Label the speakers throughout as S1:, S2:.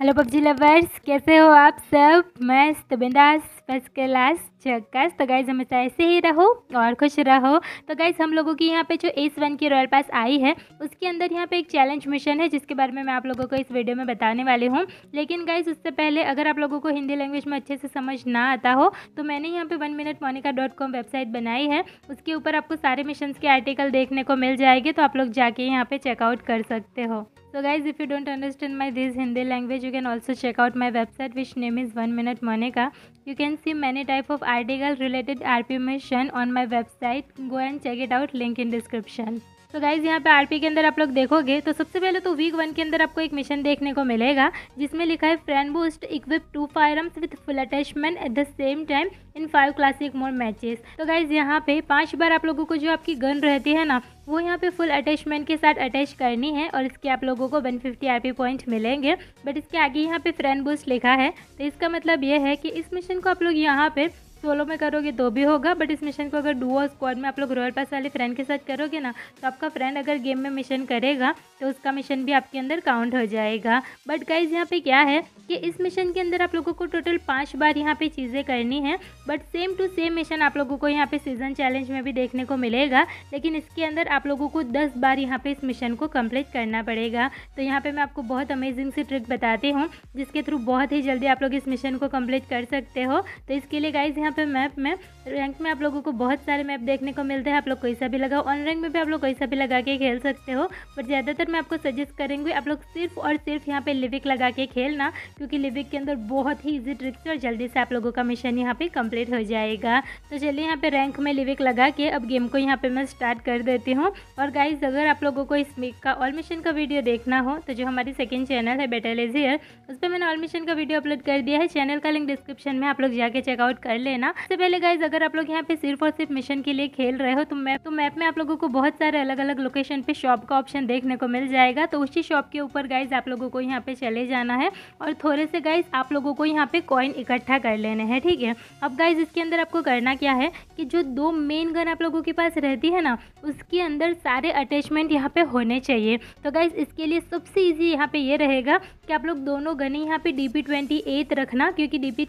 S1: Hello PUBG lovers कैसे हो आप सब? मस्त, बिंदास फ़र्स्ट क्लास चक्कस तो गाइज़ हमेशा ऐसे ही रहो और खुश रहो। तो गाइज़ हम लोगों की यहाँ पे जो एस वन की रॉयल पास आई है, उसके अंदर यहाँ पे एक चैलेंज मिशन है, जिसके बारे में मैं आप लोगों को इस वीडियो में बताने वाली हूँ। लेकिन गाइज़ उससे पहले अगर आप लोगों को हिंदी लैंग्वेज में अच्छे से समझ ना आता हो तो मैंने यहाँ पे one minute Monika dot com website बनाई है। उसके ऊपर आपको सारे मिशन के आर्टिकल देखने को मिल जाएँगे तो आप लोग जाके यहाँ पर चेकआउट कर सकते हो। So guys, if you don't understand my this Hindi language, you can also check out my website which name is One Minute Monica. You can see many type of article related RP mission on my website. Go and check it out. Link in description. तो guys यहाँ पे RP के अंदर आप लोग देखोगे तो सबसे पहले तो वीक वन के अंदर आपको एक मिशन देखने को मिलेगा, जिसमें लिखा है friend boost equip to fire with full attachment at the same time in five classic more matches तो गाइज़ यहाँ पे पाँच बार आप लोगों को जो आपकी गन रहती है ना, वो यहाँ पे फुल अटैचमेंट के साथ अटैच करनी है, और इसके आप लोगों को 150 फिफ्टी आर पॉइंट मिलेंगे। बट इसके आगे यहाँ पे फ्रेंड बूस्ट लिखा है तो इसका मतलब ये है कि इस मिशन को आप लोग यहाँ पे सोलो में करोगे तो भी होगा बट इस मिशन को अगर डुओ स्क्वाड में आप लोग रॉयल पास वाले फ्रेंड के साथ करोगे ना तो आपका फ्रेंड अगर गेम में मिशन करेगा तो उसका मिशन भी आपके अंदर काउंट हो जाएगा। बट गाइज़ यहाँ पे क्या है कि इस मिशन के अंदर आप लोगों को टोटल पाँच बार यहाँ पे चीज़ें करनी है but same to same mission आप लोगों को यहाँ पे सीज़न चैलेंज में भी देखने को मिलेगा, लेकिन इसके अंदर आप लोगों को दस बार यहाँ पे इस मिशन को कंप्लीट करना पड़ेगा। तो यहाँ पे मैं आपको बहुत अमेजिंग सी ट्रिक बताती हूँ, जिसके थ्रू बहुत ही जल्दी आप लोग इस मिशन को कंप्लीट कर सकते हो। तो इसके लिए गाइज़ यहाँ पे मैप में रैंक में आप लोगों को बहुत सारे मैप देखने को मिलते हैं। आप लोग कोई सा भी लगाओ। ऑन रैंक में भी आप लोग कोई सा भी लगा के खेल सकते हो। बट ज़्यादातर मैं आपको सजेस्ट करेंगे, आप लोग सिर्फ़ और सिर्फ़ यहाँ पे लिविक लगा के खेलना, क्योंकि लिविक के अंदर बहुत ही ईजी ट्रिक्स है और जल्दी से आप लोगों का मिशन यहाँ पे कंप्लीट हो जाएगा। तो चलिए यहाँ पे रैंक में लिविक लगा के अब गेम को यहाँ पे मैं स्टार्ट कर देती हूँ। और गाइज़ अगर आप लोगों को इस का ऑल मिशन का वीडियो देखना हो तो जो हमारी सेकेंड चैनल है बेटल इज़ हियर उस पर मैंने ऑल मिशन का वीडियो अपलोड कर दिया है। चैनल का लिंक डिस्क्रिप्शन में आप लोग जाके चेकआउट कर लेना। सबसे पहले गाइज़ अगर आप लोग यहाँ पे सिर्फ़ और सिर्फ़ मिशन के लिए खेल रहे हो तो मैप तो मैप में आप लोगों को बहुत सारे अलग अलग लोकेशन पे शॉप का ऑप्शन देखने को मिल जाएगा। तो उसी शॉप के ऊपर गाइज़ आप लोगों को यहाँ पे चले जाना है। और थोड़े से गाइज़ आप लोगों को यहाँ पे कॉइन इकट्ठा कर लेने हैं, ठीक है? अब गाइज़ इसके अंदर आपको करना क्या है कि जो दो मेन गन आप लोगों के पास रहती है ना, उसके अंदर सारे अटैचमेंट यहाँ पे होने चाहिए। तो गाइज़ इसके लिए सबसे ईजी यहाँ पे ये रहेगा कि आप लोग दोनों गने यहाँ पे डी पी रखना, क्योंकि डी पी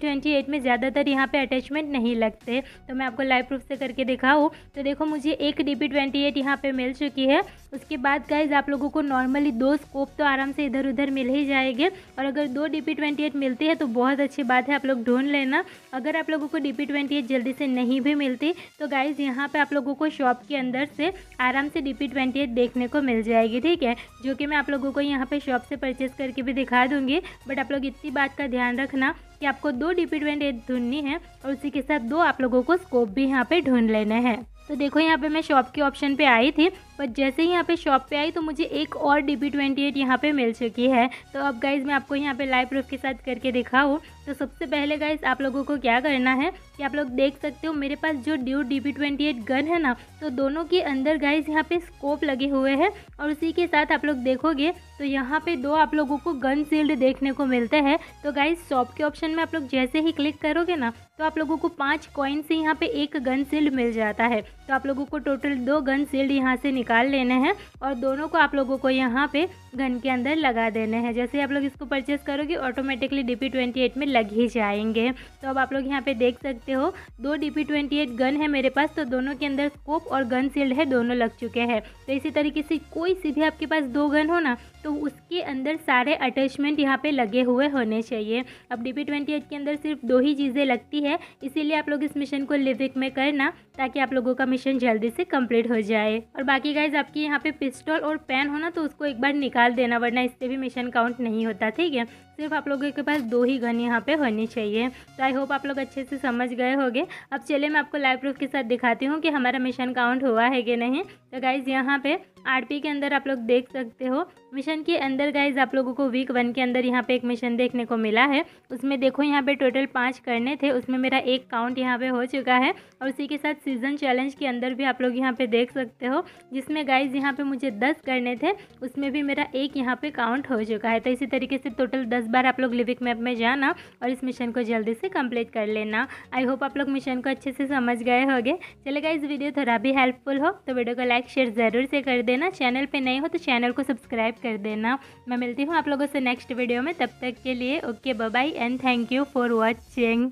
S1: में ज़्यादातर यहाँ पे अटैचमेंट नहीं लगते। तो मैं आपको लाइव प्रूफ से करके दिखाऊँ। तो देखो, मुझे एक डी पी ट्वेंटी एट यहाँ पर मिल चुकी है। उसके बाद गाइज़ आप लोगों को नॉर्मली दो स्कोप तो आराम से इधर उधर मिल ही जाएँगे। और अगर दो डी पी ट्वेंटी एट मिलती है तो बहुत अच्छी बात है, आप लोग ढूंढ लेना। अगर आप लोगों को डी पी ट्वेंटी एट जल्दी से नहीं भी मिलती तो गाइज़ यहाँ पे आप लोगों को शॉप के अंदर से आराम से डी पी ट्वेंटी एट देखने को मिल जाएगी, ठीक है? जो कि मैं आप लोगों को यहाँ पे शॉप से परचेस करके भी दिखा दूँगी। बट आप लोग इतनी बात का ध्यान रखना। कि आपको दो डी एड ढूंढनी है और उसी के साथ दो आप लोगों को स्कोप भी यहाँ पे ढूंढ लेना है। तो देखो यहाँ पे मैं शॉप के ऑप्शन पे आई थी पर जैसे ही यहाँ पे शॉप पे आई तो मुझे एक और डी पी ट्वेंटी एट यहाँ पर मिल चुकी है। तो अब गाइज़ मैं आपको यहाँ पे लाइव प्रूफ के साथ करके दिखाऊँ। तो सबसे पहले गाइज़ आप लोगों को क्या करना है कि आप लोग देख सकते हो मेरे पास जो due D P twenty eight gun है ना तो दोनों के अंदर गाइज़ यहाँ पे स्कोप लगे हुए हैं और उसी के साथ आप लोग देखोगे तो यहाँ पे दो आप लोगों को गन सील्ड देखने को मिलते हैं। तो गाइज़ शॉप के ऑप्शन में आप लोग जैसे ही क्लिक करोगे ना तो आप लोगों को पाँच कॉइन से यहाँ पे एक गन सील्ड मिल जाता है। तो आप लोगों को टोटल दो गन सील्ड यहाँ से निकाल लेने हैं और दोनों को आप लोगों को यहाँ पे गन के अंदर लगा देने हैं। जैसे आप लोग इसको परचेस करोगे automatically D P twenty eight में लग ही जाएँगे। तो अब आप लोग यहाँ पे देख सकते हो, दो D P twenty eight gun है मेरे पास तो दोनों के अंदर स्कोप और गन सील्ड है, दोनों लग चुके हैं। तो इसी तरीके से कोई सी भी आपके पास दो गन हो ना तो उसके अंदर सारे अटैचमेंट यहाँ पे लगे हुए होने चाहिए। अब डी पी ट्वेंटी एट के अंदर सिर्फ़ दो ही चीज़ें लगती है, इसीलिए आप लोग इस मिशन को लिविक में करना, ताकि आप लोगों का मिशन जल्दी से कंप्लीट हो जाए। और बाकी गाइज़ आपके यहाँ पे पिस्टल और पेन हो ना तो उसको एक बार निकाल देना, वरना इससे भी मिशन काउंट नहीं होता, ठीक है? सिर्फ़ आप लोगों के पास दो ही गन यहाँ पे होनी चाहिए। तो आई होप आप लोग अच्छे से समझ गए होंगे। अब चलिए मैं आपको लाइव प्रूफ के साथ दिखाती हूँ कि हमारा मिशन काउंट हुआ है कि नहीं। तो गाइज़ यहाँ पे आरपी के अंदर आप लोग देख सकते हो। मिशन के अंदर गाइज़ आप लोगों को वीक वन के अंदर यहाँ पे एक मिशन देखने को मिला है। उसमें देखो यहाँ पे टोटल पाँच करने थे। उसमें मेरा एक काउंट यहाँ पे हो चुका है। और उसी के साथ सीज़न चैलेंज के अंदर भी आप लोग यहाँ पे देख सकते हो। जिसमें गाइज़ यहाँ पे मुझे दस करने थे। उसमें भी मेरा एक यहाँ पे काउंट हो चुका है। तो इसी तरीके से टोटल दस बार आप लोग लिविक मैप में जाना और इस मिशन को जल्दी से कंप्लीट कर लेना। आई होप आप लोग मिशन को अच्छे से समझ गए होंगे। चलेगा इस वीडियो थोड़ा भी हेल्पफुल हो तो वीडियो को लाइक शेयर ज़रूर से कर देना। चैनल पर नहीं हो तो चैनल को सब्सक्राइब कर देना। मैं मिलती हूँ आप लोगों से नेक्स्ट वीडियो में। तब तक के लिए okay bye and thank you for watching